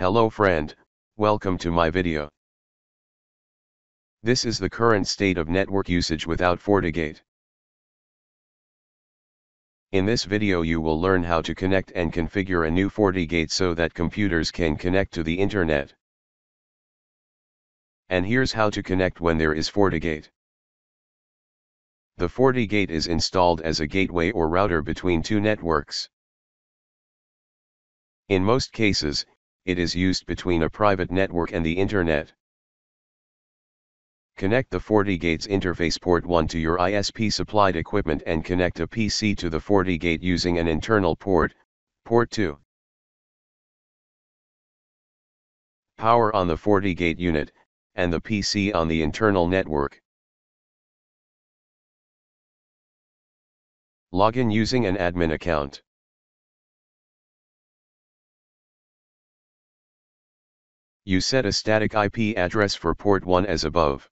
Hello friend, welcome to my video. This is the current state of network usage without FortiGate. In this video you will learn how to connect and configure a new FortiGate so that computers can connect to the internet. And here's how to connect when there is FortiGate. The FortiGate is installed as a gateway or router between two networks. In most cases, it is used between a private network and the Internet. Connect the FortiGate's interface port 1 to your ISP supplied equipment and connect a PC to the FortiGate using an internal port, port 2. Power on the FortiGate unit, and the PC on the internal network. Login using an admin account. You set a static IP address for port 1 as above.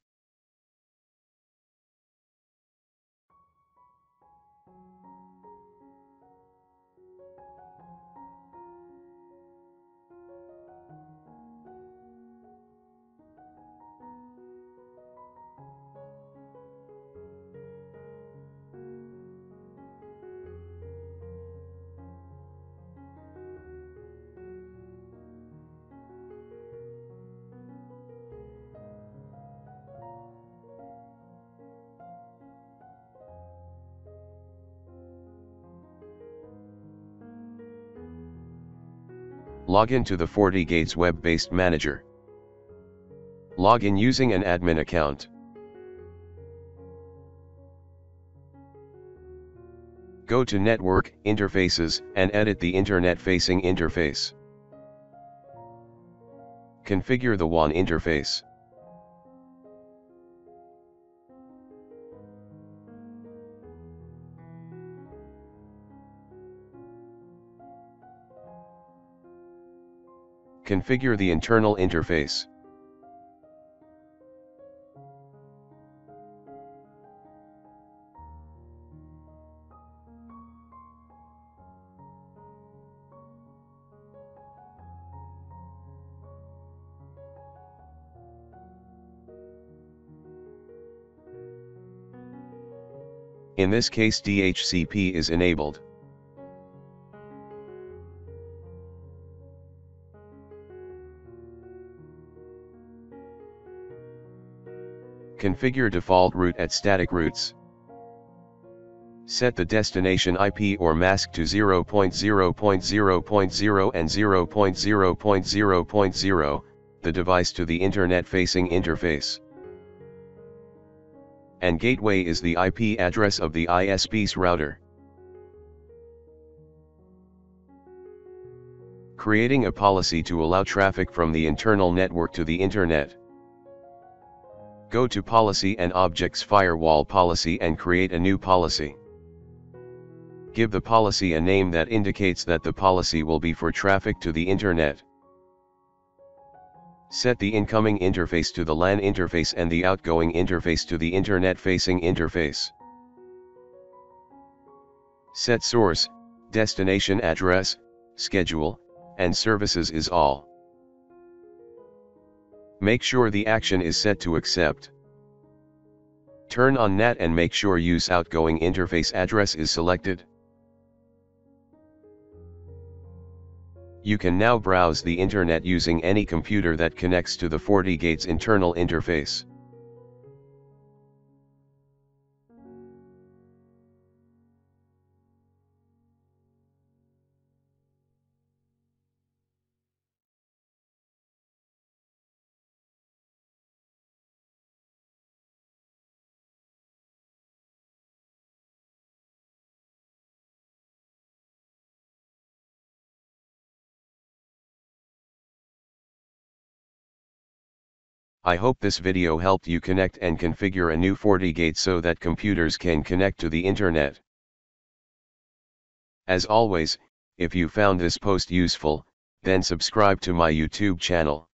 Login to the FortiGates web-based manager. Log in using an admin account. Go to Network, Interfaces, and edit the Internet-facing interface. Configure the WAN interface. Configure the internal interface. In this case DHCP is enabled. Configure default route at static routes. Set the destination IP or mask to 0.0.0.0 and 0.0.0.0, the device to the internet-facing interface. And gateway is the IP address of the ISP's router. Creating a policy to allow traffic from the internal network to the internet. Go to Policy and Objects Firewall Policy and create a new policy. Give the policy a name that indicates that the policy will be for traffic to the Internet. Set the incoming interface to the LAN interface and the outgoing interface to the Internet-facing interface. Set source, destination address, schedule, and services is all. Make sure the action is set to accept. Turn on NAT and make sure use outgoing interface address is selected. You can now browse the internet using any computer that connects to the FortiGate's internal interface. I hope this video helped you connect and configure a new FortiGate so that computers can connect to the internet. As always, if you found this post useful, then subscribe to my YouTube channel.